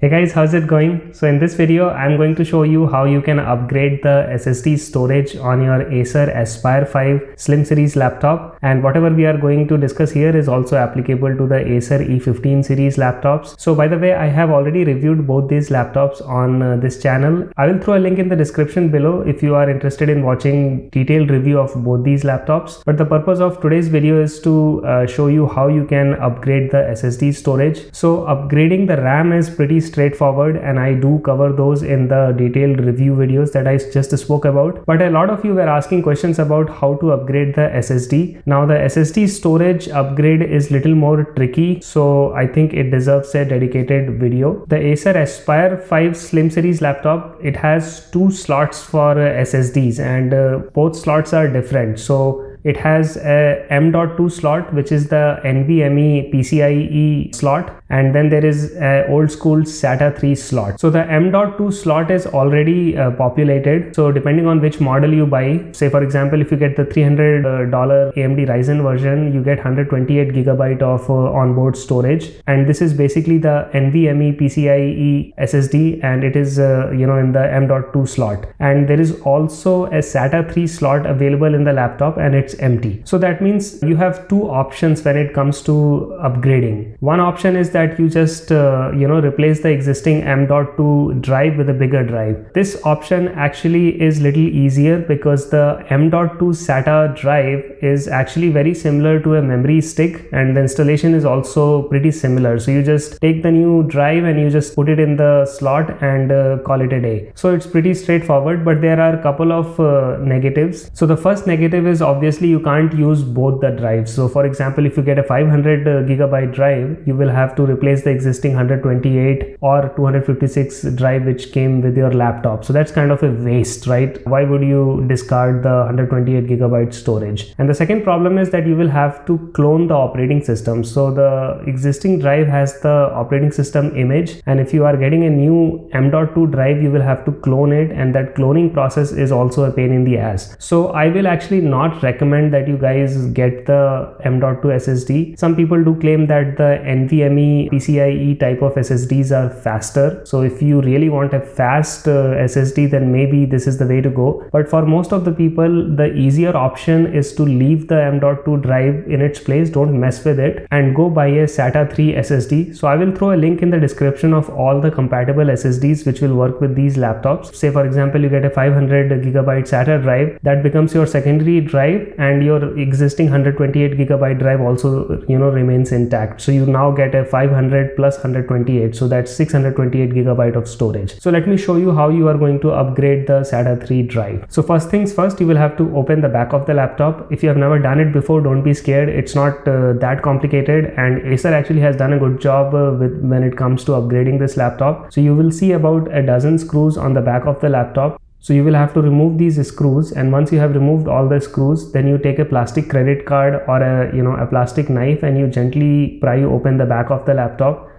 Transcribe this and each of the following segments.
Hey guys, how's it going? So in this video, I'm going to show you how you can upgrade the SSD storage on your Acer Aspire 5 Slim Series laptop. And whatever we are going to discuss here is also applicable to the Acer E15 series laptops. So by the way, I have already reviewed both these laptops on uh, this channel. I will throw a link in the description below if you are interested in watching detailed review of both these laptops. But the purpose of today's video is to uh, show you how you can upgrade the SSD storage. So upgrading the RAM is pretty straightforward and I do cover those in the detailed review videos that I just spoke about. But a lot of you were asking questions about how to upgrade the SSD. Now the SSD storage upgrade is little more tricky so I think it deserves a dedicated video. The Acer Aspire 5 Slim Series laptop it has two slots for uh, SSDs and uh, both slots are different. So it has a M.2 slot which is the NVMe PCIe slot and then there is old school SATA 3 slot. So the M.2 slot is already uh, populated. So depending on which model you buy, say for example, if you get the $300 AMD Ryzen version, you get 128 gigabyte of uh, onboard storage. And this is basically the NVMe PCIe SSD and it is, uh, you know, in the M.2 slot. And there is also a SATA 3 slot available in the laptop and it's empty. So that means you have two options when it comes to upgrading. One option is that you just uh, you know replace the existing m.2 drive with a bigger drive. This option actually is little easier because the m.2 SATA drive is actually very similar to a memory stick and the installation is also pretty similar. So you just take the new drive and you just put it in the slot and uh, call it a day. So it's pretty straightforward but there are a couple of uh, negatives. So the first negative is obviously you can't use both the drives. So for example if you get a 500 uh, gigabyte drive you will have to replace the existing 128 or 256 drive which came with your laptop. So that's kind of a waste right? Why would you discard the 128 gigabyte storage? And the second problem is that you will have to clone the operating system. So the existing drive has the operating system image and if you are getting a new m.2 drive you will have to clone it and that cloning process is also a pain in the ass. So i will actually not recommend that you guys get the m.2 ssd some people do claim that the nvme PCIe type of SSDs are faster. So if you really want a fast uh, SSD, then maybe this is the way to go. But for most of the people, the easier option is to leave the M.2 drive in its place. Don't mess with it and go buy a SATA 3 SSD. So I will throw a link in the description of all the compatible SSDs which will work with these laptops. Say for example, you get a 500 gigabyte SATA drive that becomes your secondary drive and your existing 128 gigabyte drive also you know remains intact. So you now get a 500 plus 128 so that's 628 gigabyte of storage. So let me show you how you are going to upgrade the SATA 3 drive. So first things first you will have to open the back of the laptop. If you have never done it before don't be scared. It's not uh, that complicated and Acer actually has done a good job uh, with when it comes to upgrading this laptop. So you will see about a dozen screws on the back of the laptop so you will have to remove these screws and once you have removed all the screws then you take a plastic credit card or a you know a plastic knife and you gently pry open the back of the laptop.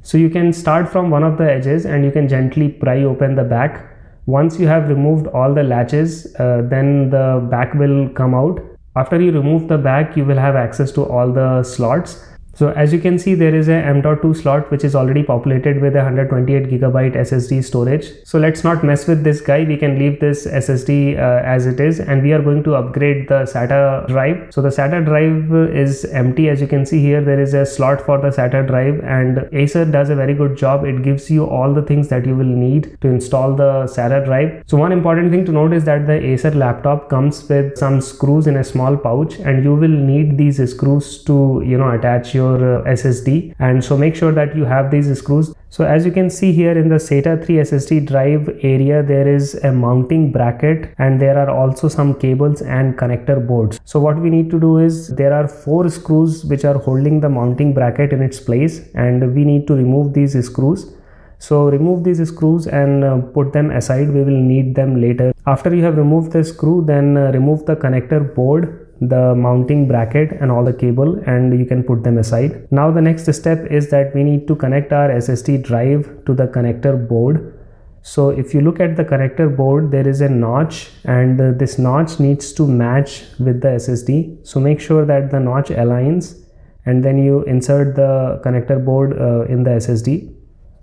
So you can start from one of the edges and you can gently pry open the back. Once you have removed all the latches uh, then the back will come out. After you remove the back you will have access to all the slots so as you can see there is a M.2 slot which is already populated with a 128 gigabyte SSD storage. So let's not mess with this guy we can leave this SSD uh, as it is and we are going to upgrade the SATA drive. So the SATA drive is empty as you can see here there is a slot for the SATA drive and Acer does a very good job it gives you all the things that you will need to install the SATA drive. So one important thing to note is that the Acer laptop comes with some screws in a small pouch and you will need these screws to you know attach your your uh, SSD and so make sure that you have these screws. So as you can see here in the SATA 3 SSD drive area there is a mounting bracket and there are also some cables and connector boards. So what we need to do is there are four screws which are holding the mounting bracket in its place and we need to remove these screws. So remove these screws and uh, put them aside. We will need them later. After you have removed the screw then uh, remove the connector board the mounting bracket and all the cable and you can put them aside. Now the next step is that we need to connect our SSD drive to the connector board. So if you look at the connector board there is a notch and uh, this notch needs to match with the SSD. So make sure that the notch aligns and then you insert the connector board uh, in the SSD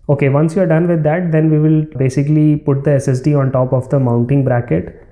Okay, once you are done with that, then we will basically put the SSD on top of the mounting bracket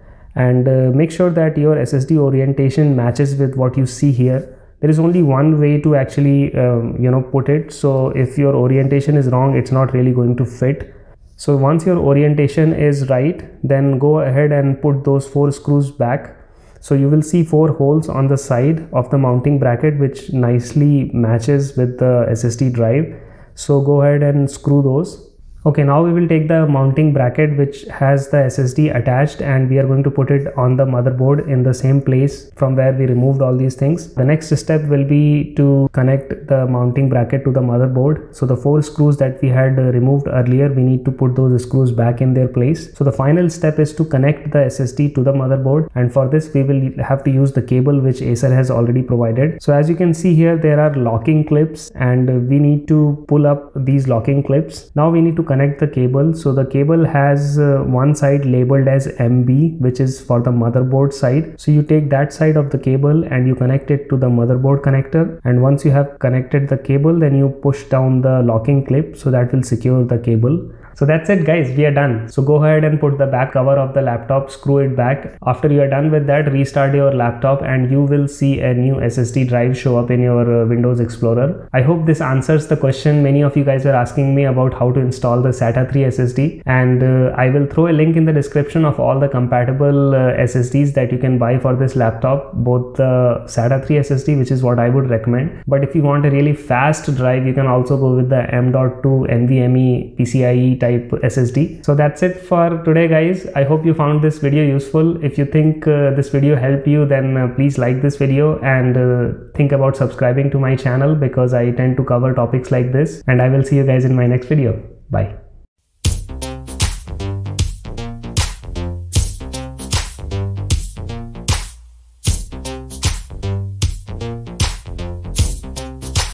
and uh, make sure that your SSD orientation matches with what you see here. There is only one way to actually um, you know put it. So if your orientation is wrong, it's not really going to fit. So once your orientation is right, then go ahead and put those four screws back so you will see four holes on the side of the mounting bracket which nicely matches with the SSD drive so go ahead and screw those Okay, now we will take the mounting bracket which has the SSD attached and we are going to put it on the motherboard in the same place from where we removed all these things. The next step will be to connect the mounting bracket to the motherboard. So the four screws that we had uh, removed earlier, we need to put those screws back in their place. So the final step is to connect the SSD to the motherboard and for this we will have to use the cable which Acer has already provided. So as you can see here, there are locking clips and we need to pull up these locking clips. Now we need to connect the cable. So the cable has uh, one side labeled as MB which is for the motherboard side. So you take that side of the cable and you connect it to the motherboard connector. And once you have connected the cable then you push down the locking clip so that will secure the cable so that's it guys, we are done. So go ahead and put the back cover of the laptop, screw it back. After you are done with that, restart your laptop and you will see a new SSD drive show up in your uh, Windows Explorer. I hope this answers the question many of you guys were asking me about how to install the SATA 3 SSD and uh, I will throw a link in the description of all the compatible uh, SSDs that you can buy for this laptop, both the SATA 3 SSD which is what I would recommend. But if you want a really fast drive, you can also go with the M.2 NVMe PCIe type type SSD. So that's it for today guys. I hope you found this video useful. If you think uh, this video helped you then uh, please like this video and uh, think about subscribing to my channel because I tend to cover topics like this and I will see you guys in my next video. Bye.